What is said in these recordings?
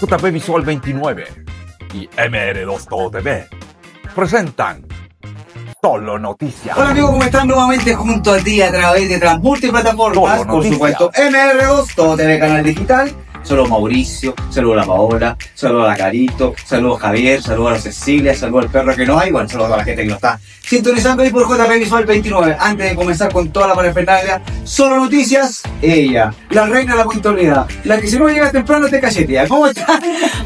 JP Visual 29 y MR2 Todo TV presentan Solo Noticias. Hola amigos, ¿cómo están? Nuevamente junto a ti a través de las multiplataformas, Todo por supuesto, MR2, todo TV Canal Digital. Saludos Mauricio, saludos a la Paola, saludos a la Carito, saludos a Javier, saludos a la Cecilia, saludos al perro que no hay, bueno, saludos a la gente que nos está sintonizando ahí por JP Visual 29. Antes de comenzar con toda la parafernalia, solo noticias, ella, la reina de la puntualidad, la que si no llega temprano te cachetea. ¿Cómo estás?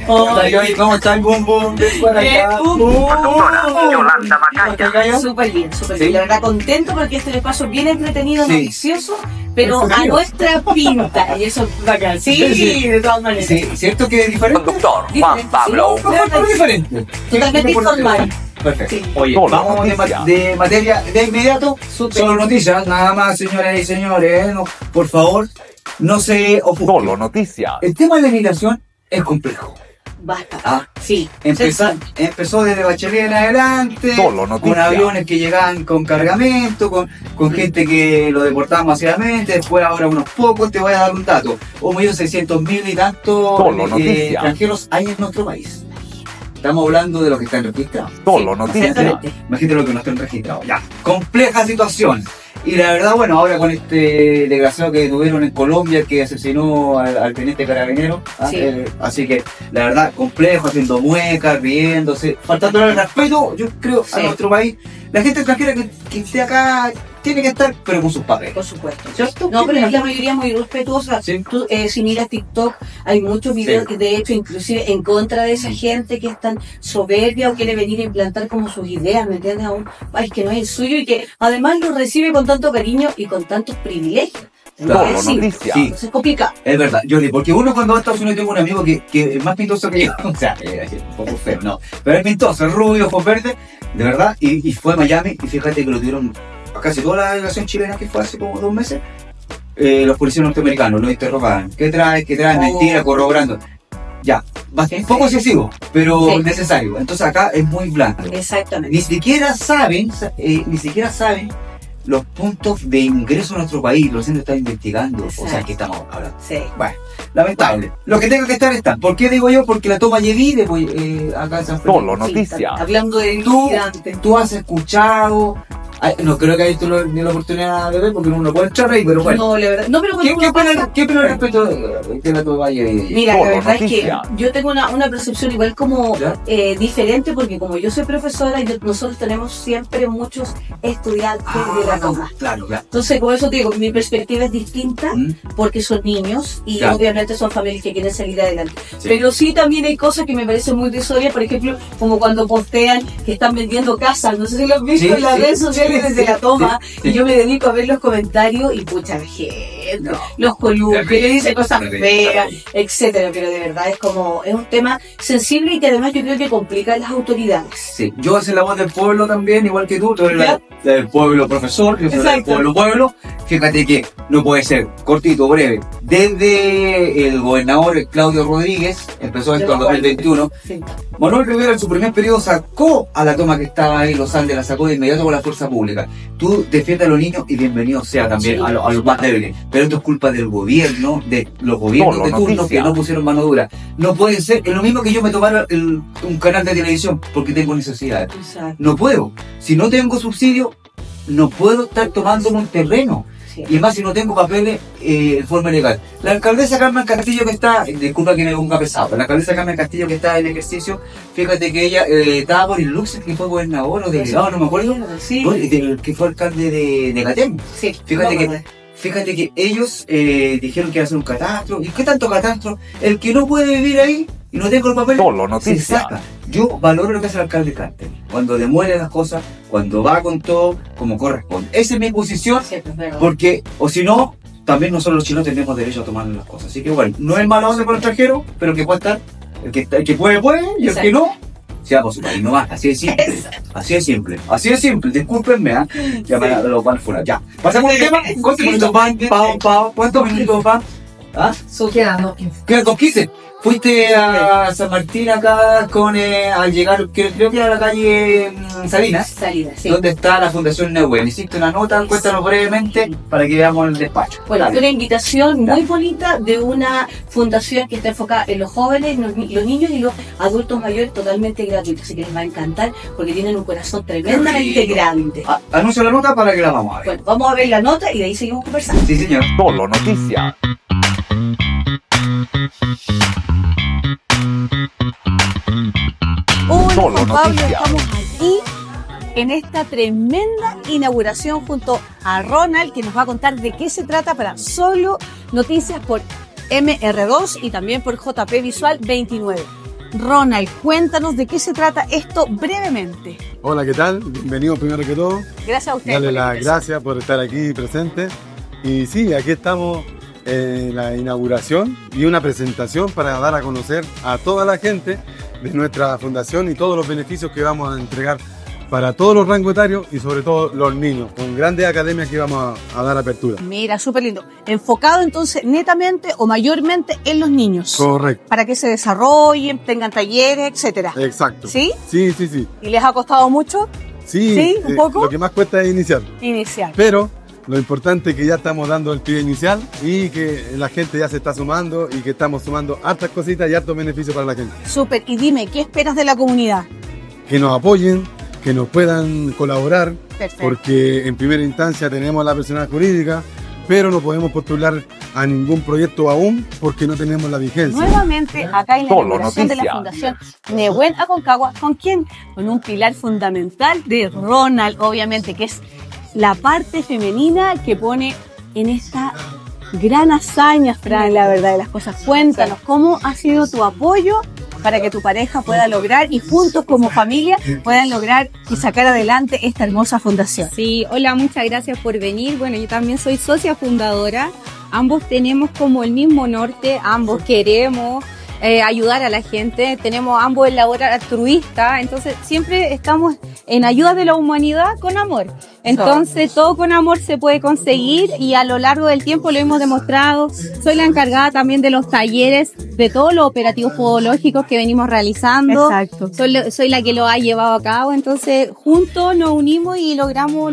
¿Cómo estás, Joy? ¿Cómo estás, Bum Bum? Ven para acá. Bum. Yolanda Macaya. Súper bien, súper Sí. bien. La verdad, contento porque este espacio bien entretenido, Sí. noticioso, pero a nuestra pinta. Y eso es bacán. Sí, Sí, sí. de todas maneras. Sí, ¿cierto que es diferente? Conductor Juan Pablo. sí. Diferente. Totalmente informal. Perfecto. Sí. Oye, vamos de, noticia. ma- de materia de inmediato. Solo noticias, nada más, señoras y señores. ¿eh? No, por favor, no se ofusquen. Solo Noticias. El tema de la migración es complejo. Basta. Ah, Sí. Empezó, empezó desde Bachelet en adelante, Solo con aviones que llegaban con cargamento, con, con gente que lo deportaban masivamente, después ahora unos pocos, te voy a dar un dato, un millón seiscientos mil y tantos eh, extranjeros hay en nuestro país. Estamos hablando de los que están registrados. Solo Sí, Noticias. Imagínate lo que no estén registrados. Ya. Compleja situación. Y la verdad, bueno, ahora con este desgraciado que tuvieron en Colombia que asesinó al, al teniente carabinero. ¿ah? Sí. Eh, así que, la verdad, complejo, haciendo muecas, riéndose, faltándole el respeto, yo creo, a nuestro país. La gente extranjera que, que esté acá tiene que estar, pero con sus papeles. Por supuesto. ¿Cierto? No, pero la mayoría es muy respetuosa. Sí. Tú, eh, si miras TikTok, hay muchos videos que de hecho, inclusive en contra de esa gente que es tan soberbia o quiere venir a implantar como sus ideas, ¿me entiendes? A un país que no es el suyo y que además lo recibe con tanto cariño y con tantos privilegios. Solo decir. Noticias. Sí. Entonces, complica. Es verdad, Johnny, porque uno cuando va a Estados Unidos tengo un amigo que, que es más pintoso que yo, o sea, eh, un poco feo, no, pero es pintoso, es rubio, ojos verdes, de verdad, y, y fue a Miami, y fíjate que lo tuvieron a casi toda la delegación chilena que fue hace como dos meses, eh, los policías norteamericanos lo interrogaban, ¿qué traes, qué traes, Oh. mentira, corroborando, ya, bastante, poco excesivo, pero Sí. necesario, entonces acá es muy blando, Exactamente. ni siquiera saben, sa- eh, ni siquiera saben los puntos de ingreso a nuestro país, los centros están investigando, o sea, que estamos hablando. Sí. Bueno, lamentable. Los que tengan que estar están. ¿Por qué digo yo? Porque la toma Yevide, pues, eh, acá en San Solo Fernando. Sí, Noticias. hablando de Tú-. Tú has escuchado. No creo que hayas tenido ni la oportunidad de ver porque uno no puede entrar ahí, pero bueno. No, la verdad. No, pero ¿Qué, cuando qué pasa- qué respecto de, la toma Yevide? Mira, la verdad es que yo tengo una, una percepción igual como eh, diferente porque como yo soy profesora, yo- nosotros tenemos siempre muchos estudiantes de la toma. Ah, claro, claro. Entonces, con eso te digo, mi perspectiva es distinta Mm, porque son niños y Claro. obviamente son familias que quieren salir adelante. Sí. Pero sí también hay cosas que me parecen muy risorias, por ejemplo, como cuando postean que están vendiendo casas, no sé si lo han visto Sí, en las sí, redes sociales desde la toma, y yo me dedico a ver los comentarios y pucha la gente, No. los columpios, que le dicen cosas feas, etcétera, pero de verdad es como, es un tema sensible y que además yo creo que complica a las autoridades. Sí, yo soy la voz del pueblo también, igual que tú, tú eres la, la del pueblo profesor, yo soy la del pueblo pueblo. Fíjate que no puede ser cortito, breve. Desde el gobernador Claudio Rodríguez, empezó esto en 2021, Sí. Manuel Rivera en su primer periodo sacó a la toma que estaba ahí, los Andes, la sacó de inmediato con la fuerza pública. Tú defiendes a los niños y bienvenido sea también Sí. a, lo- a los más débiles. Pero esto es culpa del gobierno, de los gobiernos de turno noticia. que no pusieron mano dura. No puede ser, es lo mismo que yo me tomara el- un canal de televisión porque tengo necesidades. Exacto. No puedo. Si no tengo subsidio, no puedo estar tomándome un terreno. Sí. Y más si no tengo papeles eh, en forma legal. La alcaldesa Carmen Castillo que está, eh, disculpa que me ponga pesado, pero la alcaldesa Carmen Castillo que está en ejercicio, fíjate que ella eh, estaba por el Luxes, que fue gobernador o delegado, no me acuerdo, Sí. Del que fue alcalde de, de. Sí. Fíjate que-. Fíjate que ellos eh, dijeron que iba a hacer un catastro. ¿Y qué tanto catastro? El que no puede vivir ahí y no tengo el papel, Solo saca. Yo valoro lo que hace el alcalde Carter. Cuando demuele las cosas, cuando va con todo como corresponde. Esa es mi posición. Sí, es verdad. Porque, o si no, también nosotros los chinos tenemos derecho a tomar las cosas. Así que bueno, no es malo onda con el extranjero, pero el que puede estar, el que, el que puede, puede, y el que no, se va por su país, no más. Así de simple. Así de simple. Así de simple. Discúlpenme, ¿ah? Ya me lo van fuera. Ya. Pasamos al tema. ¿Cuántos minutos van? Pau, pau. ¿Cuántos minutos van? ¿Ah? Quedan dos quince. Fuiste a San Martín acá con eh, al llegar, que- creo que a la calle mm, Sabinas, Salida, sí. donde está la Fundación Neuwen. Hiciste una nota, cuéntanos brevemente para que veamos el despacho. Bueno, Dale. una invitación muy bonita de una fundación que está enfocada en los jóvenes, los, los niños y los adultos mayores totalmente gratuito. Así que les va a encantar porque tienen un corazón tremendamente grande. Ah, anuncio la nota para que la vamos a ver. Bueno, vamos a ver la nota y de ahí seguimos conversando. Sí, señor. Solo Noticias. Hola Solo Pablo, estamos aquí en esta tremenda inauguración junto a Ronald que nos va a contar de qué se trata para solo noticias por MR2 y también por JP Visual 29. Ronald, cuéntanos de qué se trata esto brevemente. Hola, ¿qué tal? Bienvenido primero que todo. Gracias a ustedes. La las gracias por estar aquí presente. Y sí, aquí estamos la inauguración y una presentación para dar a conocer a toda la gente de nuestra fundación y todos los beneficios que vamos a entregar para todos los rangos etarios y sobre todo los niños, con grandes academias que vamos a, a dar apertura. Mira, súper lindo. Enfocado entonces netamente o mayormente en los niños. Correcto, Para que se desarrollen, tengan talleres, etcétera. exacto. ¿Sí? Sí, sí, sí. ¿Y les ha costado mucho Sí, Sí, un eh, poco. lo que más cuesta es iniciar. iniciar? Pero lo importante es que ya estamos dando el pie inicial y que la gente ya se está sumando y que estamos sumando hartas cositas y hartos beneficios para la gente. Súper. Y dime, ¿qué esperas de la comunidad? Que nos apoyen, que nos puedan colaborar, Perfecto. porque en primera instancia tenemos la personal jurídica, pero no podemos postular a ningún proyecto aún porque no tenemos la vigencia. Nuevamente, acá en la inauguración de la. Fundación Nehuen Aconcagua, ¿con quién? Con un pilar fundamental de Ronald, obviamente, que es la parte femenina que pone en esta gran hazaña, Fran, la verdad de las cosas. Cuéntanos, ¿cómo ha sido tu apoyo para que tu pareja pueda lograr y juntos como familia puedan lograr y sacar adelante esta hermosa fundación? Sí, hola, muchas gracias por venir. Bueno, yo también soy socia fundadora. Ambos tenemos como el mismo norte, ambos queremos eh, ayudar a la gente, tenemos ambos el labor altruista, entonces siempre estamos en ayuda de la humanidad con amor. Entonces todo con amor se puede conseguir y a lo largo del tiempo lo hemos demostrado. Soy la encargada también de los talleres, de todos los operativos podológicos que venimos realizando. Exacto. Soy, la- soy la que lo ha llevado a cabo, entonces juntos nos unimos y logramos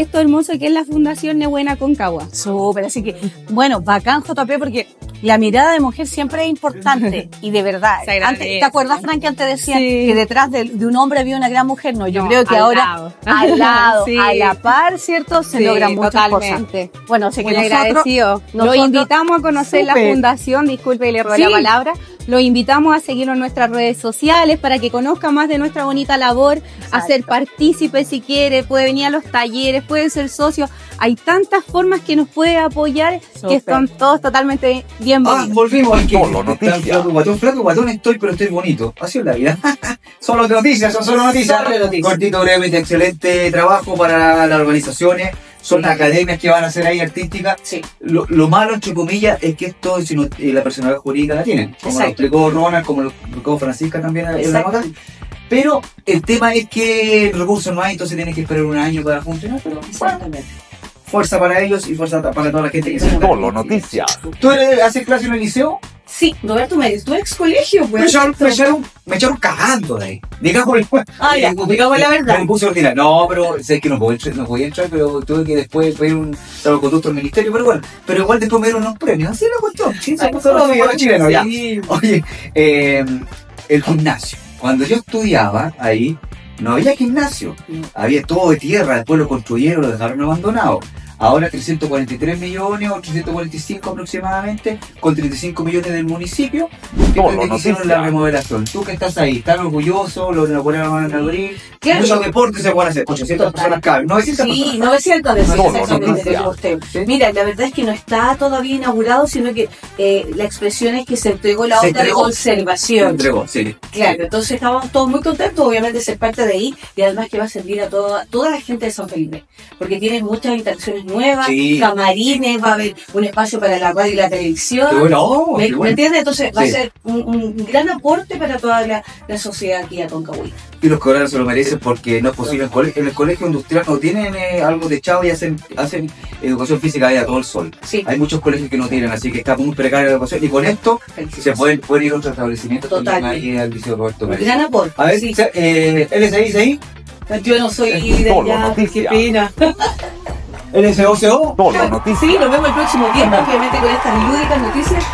esto hermoso que es la Fundación Nebuena Concagua. Súper, así que, bueno, bacán JP porque la mirada de mujer siempre es importante y de verdad. Antes, ¿Te acuerdas, Frank, que antes decían Sí. que detrás de, de un hombre había una gran mujer? No, yo No, creo que al ahora lado. al lado, Sí. a la par, ¿cierto? Se Sí, logran muchas totalmente. cosas. Bueno, así que Muy nosotros, agradecido. Lo nosotros- invitamos a conocer la Súper. fundación, disculpe le robo Sí. la palabra. Lo invitamos a seguirnos en nuestras redes sociales para que conozca más de nuestra bonita labor, a ser partícipe si quiere, puede venir a los talleres, puede ser socio. Hay tantas formas que nos puede apoyar que están todos totalmente Ah, bienvenidos. volvimos aquí. Solo noticias. flaco, guatón, flaco, guatón estoy, pero estoy bonito. Así es la vida. solo noticias, son solo noticias. Solo noticias. Cortito, brevemente, excelente trabajo para las organizaciones. Son las academias que van a hacer ahí artísticas. Sí. Lo, lo malo, entre comillas, es que esto si no- eh, la personalidad jurídica la tienen. Como lo Exacto. explicó Ronald, como lo explicó Francisca también en la nota. Pero el tema es que recursos no hay, entonces tienen que esperar un año para funcionar. Pero bueno, Exactamente. fuerza para ellos y fuerza para toda la gente que se Solo Noticias. ¿Tú eres, haces clase en el liceo? Sí, Roberto, me tu ex colegio, Me pues. echaron, me echaron, me echaron cagando de ahí. Digamos, Ah, ya, digamos la verdad. Me puse. No, pero sé que no podía, entrar, no podía entrar, pero tuve que después pedir un salvoconducto al ministerio, pero bueno, pero igual después me dieron unos premios. Así la cuestión. Sí, somos todos los chilenos, ya. Oye, eh, el gimnasio. Cuando yo estudiaba ahí, no había gimnasio. Había todo de tierra, después lo construyeron, lo dejaron abandonado. Ahora 343 millones o 345 aproximadamente, con 35 millones del municipio, que fue que hicieron noticia. la remodelación. Tú que estás ahí, ¿estás orgulloso? ¿Lo inauguraron en abril? Claro. Muchos deportes se pueden hacer, 800 personas caben, 900 Sí, personas. 900 veces Solo exactamente usted. Sí. Mira, la verdad es que no está todavía inaugurado, sino que eh, la expresión es que se entregó la obra de entregó. conservación. Se entregó, sí. Claro, entonces estábamos todos muy contentos, obviamente, de ser parte de ahí y además que va a servir a toda, toda la gente de San Felipe, porque tiene muchas instalaciones nuevas, Sí. camarines, va a haber un espacio para la radio y la televisión. Qué bueno, oh, ¿Me, qué me bueno. entiendes? Entonces va Sí. a ser un, un gran aporte para toda la, la sociedad aquí a Concahuí. Y los coreanos se lo merecen porque no es posible. En el colegio, en el colegio industrial no tienen eh, algo de chavo y hacen, hacen educación física ahí a todo el sol. Sí, Hay muchos colegios que no tienen, así que está muy precaria la educación. Y con esto se pueden, pueden ir a otros establecimientos Total. también ahí al Liceo Roberto Pérez. gran aporte. A ver, sí. eh, ahí, Yo no soy de allá, qué noticias. Sí, nos vemos el próximo viernes, obviamente con estas lúdicas noticias.